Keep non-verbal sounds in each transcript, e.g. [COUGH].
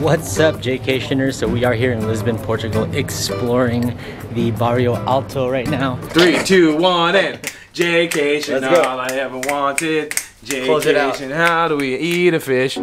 What's up, Jaycationers? So we are here in Lisbon, Portugal, exploring the Barrio Alto right now. Three, two, one, and Jaycation, all I ever wanted. Jaycation, how do we eat a fish?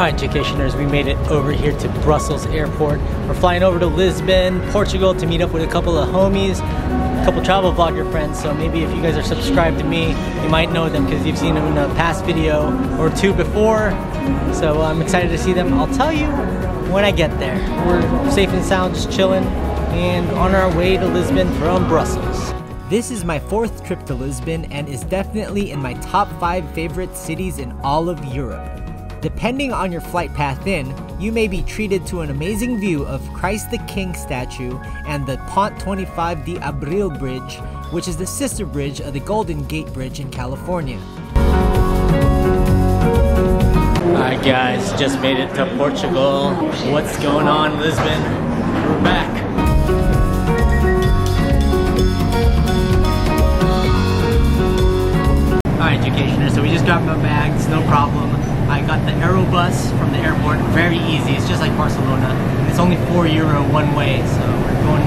Alright, Jaycationers, we made it over here to Brussels Airport. We're flying over to Lisbon, Portugal to meet up with a couple of homies, a couple travel vlogger friends. So maybe if you guys are subscribed to me, you might know them because you've seen them in a past video or two before. So uh, I'm excited to see them. I'll tell you when I get there. We're safe and sound, just chilling and on our way to Lisbon from Brussels. This is my fourth trip to Lisbon and is definitely in my top 5 favorite cities in all of Europe. Depending on your flight path in, you may be treated to an amazing view of Christ the King statue and the Pont 25 de Abril Bridge, which is the sister bridge of the Golden Gate Bridge in California. Alright guys, just made it to Portugal. What's going on Lisbon? We're back. Alright Jaycationers, so we just grabbed our bags, no problem. I got the Aerobus from the airport, very easy, it's just like Barcelona. It's only 4 euro one way, so we're going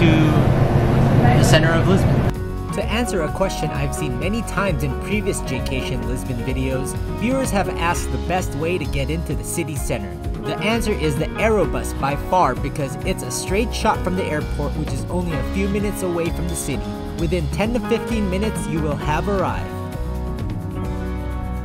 to the center of Lisbon. To answer a question I've seen many times in previous Jaycation Lisbon videos, viewers have asked the best way to get into the city center. The answer is the Aerobus by far because it's a straight shot from the airport which is only a few minutes away from the city. Within 10 to 15 minutes you will have arrived.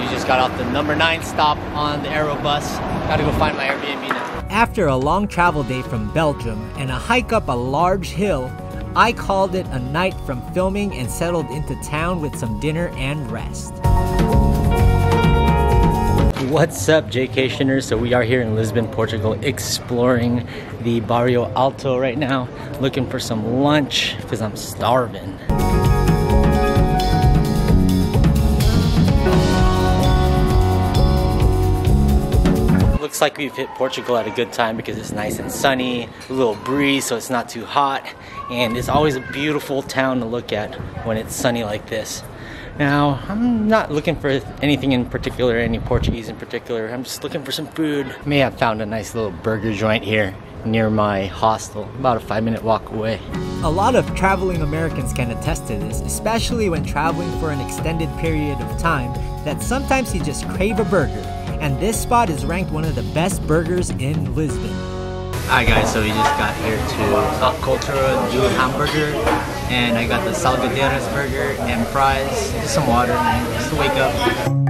We just got off the number 9 stop on the Aerobus. Gotta go find my Airbnb now. After a long travel day from Belgium and a hike up a large hill, I called it a night from filming and settled into town with some dinner and rest. What's up, Jaycationers? So we are here in Lisbon, Portugal, exploring the Barrio Alto right now, looking for some lunch because I'm starving. Looks like we've hit Portugal at a good time because it's nice and sunny, a little breeze so it's not too hot, and it's always a beautiful town to look at when it's sunny like this. Now, I'm not looking for anything in particular, any Portuguese in particular. I'm just looking for some food. May have found a nice little burger joint here near my hostel, about a five minute walk away. A lot of traveling Americans can attest to this, especially when traveling for an extended period of time, that sometimes you just crave a burger. And this spot is ranked one of the best burgers in Lisbon. Alright guys, so we just got here to La Cultura do Hamburger and I got the Salgadeiras burger and fries, just some water, man, just to wake up.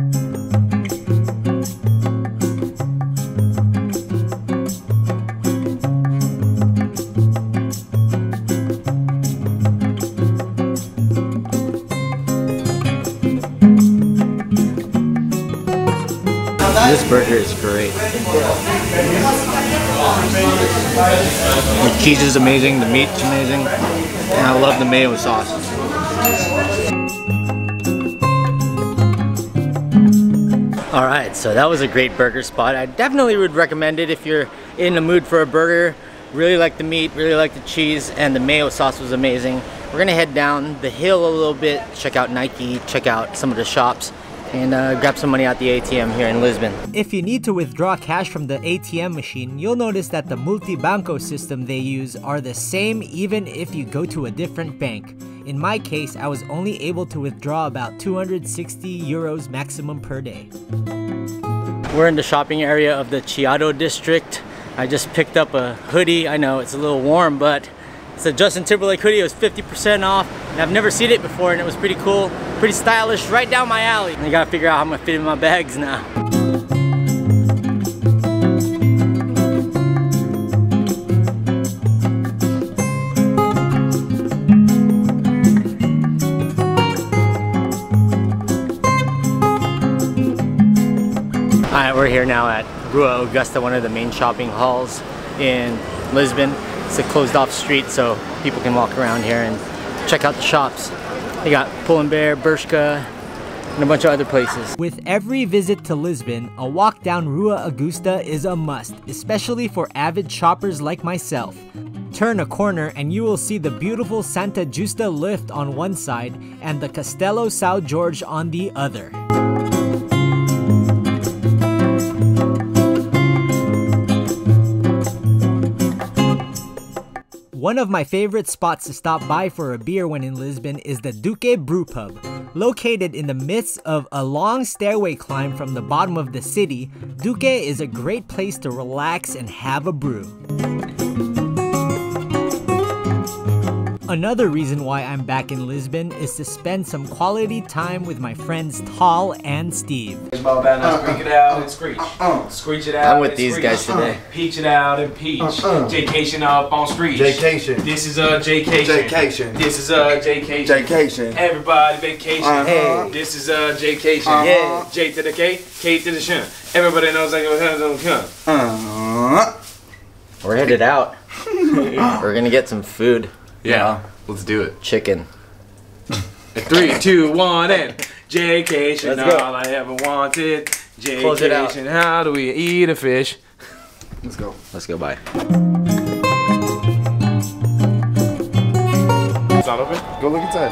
This burger is great. The cheese is amazing, the meat's amazing, and I love the mayo sauce. Alright, so that was a great burger spot. I definitely would recommend it if you're in the mood for a burger. Really like the meat, really like the cheese, and the mayo sauce was amazing. We're gonna head down the hill a little bit, check out Nike, check out some of the shops, and uh, grab some money at the ATM here in Lisbon. If you need to withdraw cash from the ATM machine, you'll notice that the multi-banco system they use are the same even if you go to a different bank. In my case, I was only able to withdraw about 260 euros maximum per day. We're in the shopping area of the Chiado district. I just picked up a hoodie. I know it's a little warm, but it's a Justin Timberlake hoodie. It was 50% off, and I've never seen it before, and it was pretty cool, pretty stylish, right down my alley. I gotta figure out how I'm gonna fit in my bags now. Alright, we're here now at Rua Augusta, one of the main shopping halls in Lisbon. It's a closed off street so people can walk around here and check out the shops. They got Pull and Bear, Bershka, and a bunch of other places. With every visit to Lisbon, a walk down Rua Augusta is a must, especially for avid shoppers like myself. Turn a corner and you will see the beautiful Santa Justa lift on one side and the Castelo São Jorge on the other. One of my favorite spots to stop by for a beer when in Lisbon is the Duque Brew Pub. Located in the midst of a long stairway climb from the bottom of the city, Duque is a great place to relax and have a brew. Another reason why I'm back in Lisbon is to spend some quality time with my friends Tal and Steve. Ball down, now squeak it out and screech. Screech it out. I'm with these screech. guys today. Peach it out and peach. Jaycation up on screech. Jaycation. This is a Jaycation. Jaycation. This is a Jaycation. Jaycation. Everybody vacation. Uh-huh. Hey. This is a Jaycation. Uh-huh. Yeah. J to the K, K to the shun. Everybody knows I go hands on come. Uh, We're headed out. [LAUGHS] We're gonna get some food. Yeah. Let's do it. Chicken. [LAUGHS] Three, two, one, and Jaycation. Let's go. All I ever wanted. Close it out. Jaycation. How do we eat a fish? let's go. Let's go Bye. It's not open. Go look inside.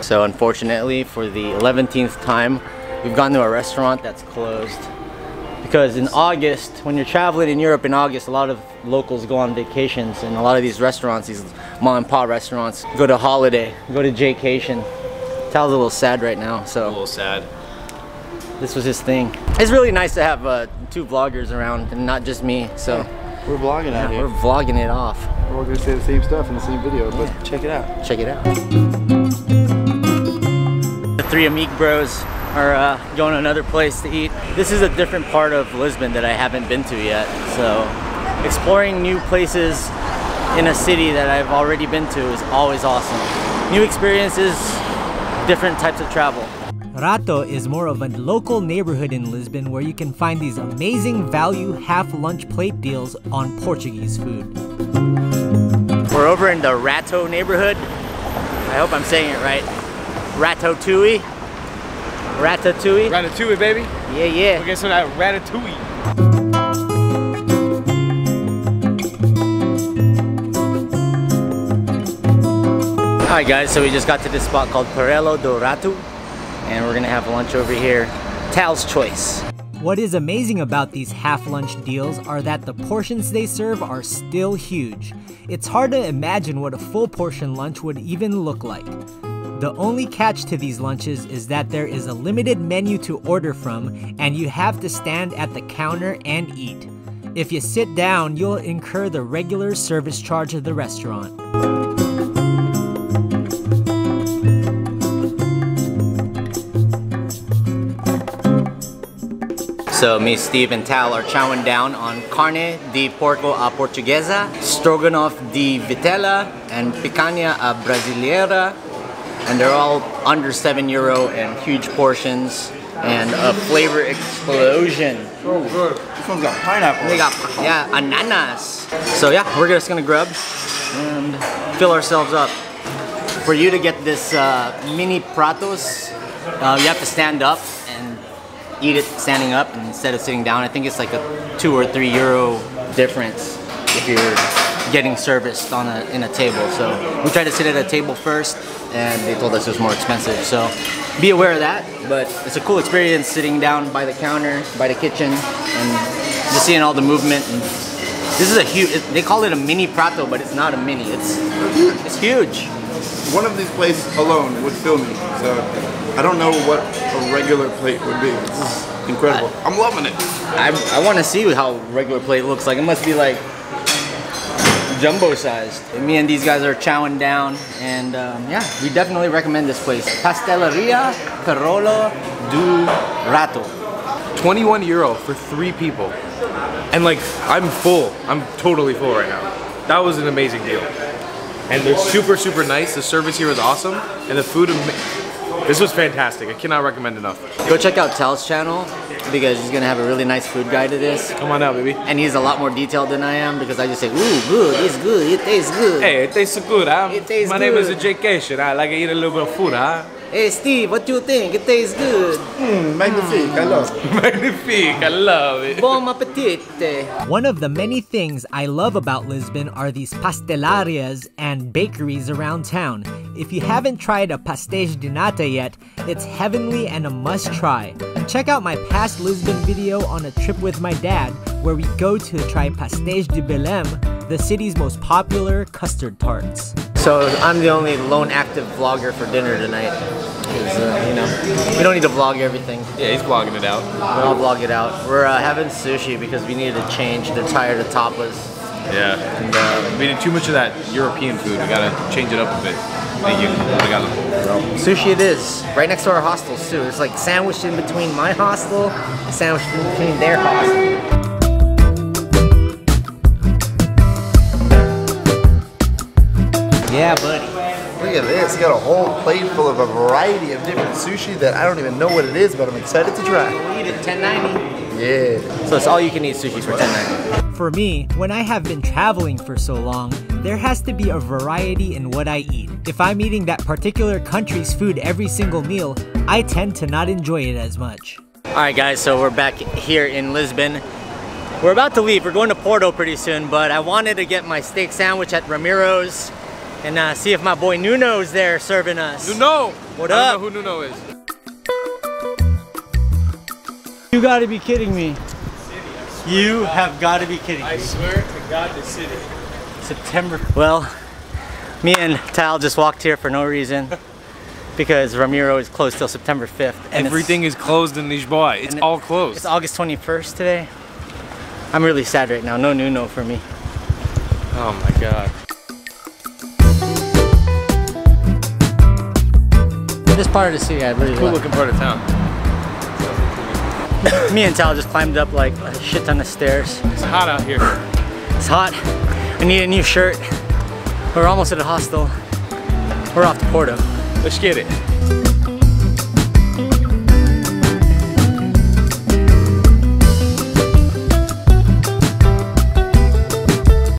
So unfortunately, for the 11th time, we've gone to a restaurant that's closed. Because in August, when you're traveling in Europe in August, a lot of locals go on vacations and a lot of these restaurants, these mom and pop restaurants, go to holiday, go to Jaycation. Tal's a little sad right now, so. A little sad. this was his thing. It's really nice to have uh, two vloggers around and not just me, so We're vlogging yeah, out here. we're vlogging it off. We're all gonna say the same stuff in the same video, but check it out. Check it out. The three Amik bros are uh, going to another place to eat. This is a different part of Lisbon that I haven't been to yet. So exploring new places in a city that I've already been to is always awesome. New experiences, different types of travel. Rato is more of a local neighborhood in Lisbon where you can find these amazing value half lunch plate deals on Portuguese food. We're over in the Rato neighborhood. I hope I'm saying it right. Ratatouille. Ratatouille. Ratatouille, baby. Yeah, yeah. We're getting some of that ratatouille. Alright guys, so we just got to this spot called Perola do Rato and we're gonna have lunch over here. Tal's choice. What is amazing about these half lunch deals are that the portions they serve are still huge. It's hard to imagine what a full portion lunch would even look like. The only catch to these lunches is that there is a limited menu to order from and you have to stand at the counter and eat. If you sit down, you'll incur the regular service charge of the restaurant. So me, Steve, and Tal are chowing down on carne de porco a portuguesa, stroganoff de vitela, and picanha a brasileira. And they're all under 7 euro and huge portions and a flavor explosion. Oh, good. This one's got pineapple. They got, yeah, ananas. So yeah, we're just gonna grub and fill ourselves up. For you to get this uh, mini pratos, uh, you have to stand up and eat it standing up instead of sitting down. I think it's like a two or three euro difference if you're getting serviced on a, in a table. So we tried to sit at a table first and they told us it was more expensive. So be aware of that, but it's a cool experience sitting down by the counter, by the kitchen, and just seeing all the movement. And this is a huge, it, they call it a mini prato, but it's not a mini, it's, it's huge. One of these plates alone would fill me. So I don't know what a regular plate would be. This is incredible. I'm loving it. I, I want to see how regular plate looks like. It must be like jumbo sized. Me and these guys are chowing down, and um, yeah, we definitely recommend this place. Pastelaria Perola do Rato. 21 euro for three people. And like, I'm full. I'm totally full right now. That was an amazing deal. And they're super, super nice. The service here was awesome. And the food, This was fantastic. I cannot recommend enough. Go check out Tal's channel because he's gonna have a really nice food guide to this. Come on out, baby. And he's a lot more detailed than I am because I just say, ooh, good, it's good, it tastes good. Hey, it tastes good, huh? It tastes My name is good. J.K. I like to eat a little bit of food, huh? Hey Steve, what do you think? It tastes good. Mm, magnifique, I love. Magnifique, I love it. [LAUGHS] Bon appetit. One of the many things I love about Lisbon are these pastelarias and bakeries around town. If you haven't tried a pastéis de nata yet, it's heavenly and a must try. Check out my past Lisbon video on a trip with my dad, where we go to try pastéis de Belém, the city's most popular custard tarts. So I'm the only lone active vlogger for dinner tonight. 'Cause, uh, you know, we don't need to vlog everything. Yeah, he's vlogging it out. We'll vlog it out. We're uh, having sushi because we needed to change. They're tired of tapas. Yeah. And uh, we did too much of that European food. We gotta change it up a bit. Thank you. Obrigado. Sushi it is. Right next to our hostels too. It's like sandwiched in between my hostel, sandwiched in between their hostel. Look at this. You got a whole plate full of a variety of different sushi that I don't even know what it is, but I'm excited to try. We'll eat it 10.90. Yeah. So it's all you can eat sushi for 10.90. For me, when I have been traveling for so long, there has to be a variety in what I eat. If I'm eating that particular country's food every single meal, I tend to not enjoy it as much. All right, guys. So we're back here in Lisbon. We're about to leave. We're going to Porto pretty soon, but I wanted to get my steak sandwich at Ramiro's and uh, see if my boy Nuno's there serving us. Nuno! What I up? don't know who Nuno is. You gotta be kidding me. You have gotta be kidding me. I swear to God, the city. September. Well, me and Tal just walked here for no reason [LAUGHS] because Ramiro is closed till September 5th. and Everything is closed in Lisboa. It's all closed. It's August 21st today. I'm really sad right now. No Nuno for me. oh my God. This part of the city I really Cool love. looking part of town. [LAUGHS] Me and Tal just climbed up like a shit ton of stairs. It's hot out here. It's hot. I need a new shirt. We're almost at a hostel. We're off to Porto. Let's get it.